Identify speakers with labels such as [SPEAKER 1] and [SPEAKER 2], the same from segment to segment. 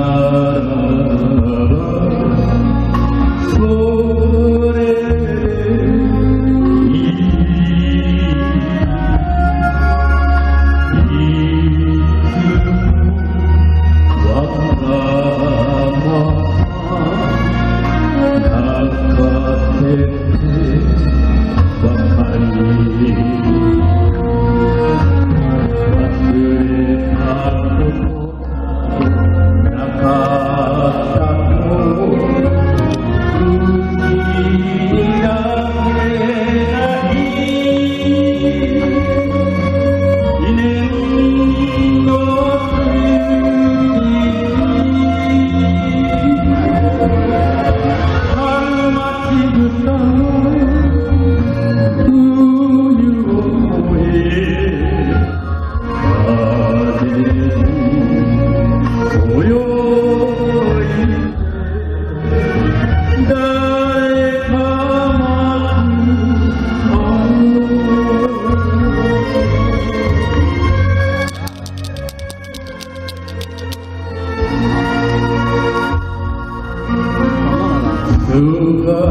[SPEAKER 1] Amen. Move. the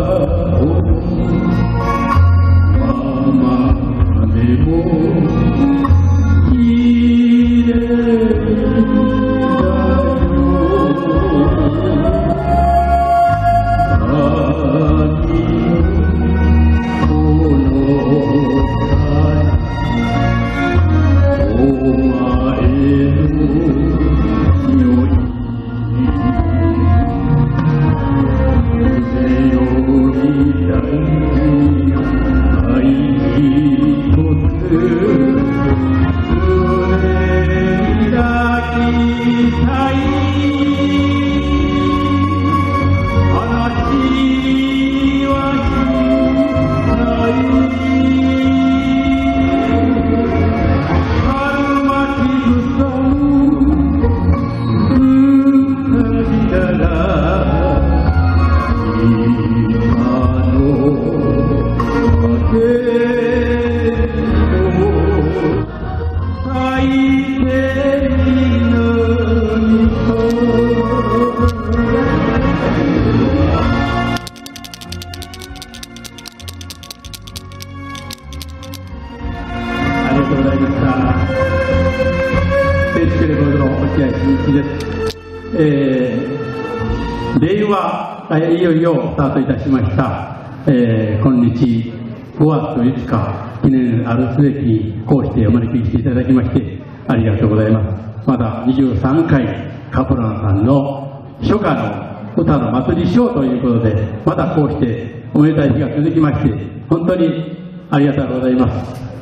[SPEAKER 1] いよいよスタートいたしました、えー、今日5月5日記念あるすべきこうしてお招きしていただきましてありがとうございます。まだ23回カプランさんの初夏の歌の祭りショーということでまだこうしておめでたい日が続きまして本当にありがとうございます。